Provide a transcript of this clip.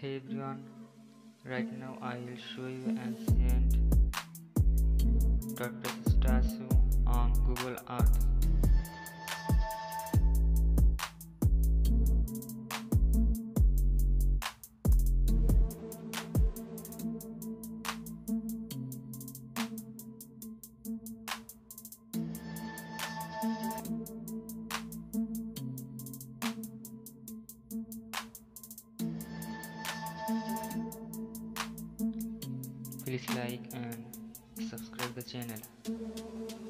Hey everyone, right now I will show you ancient tortoise statue Please like and subscribe the channel.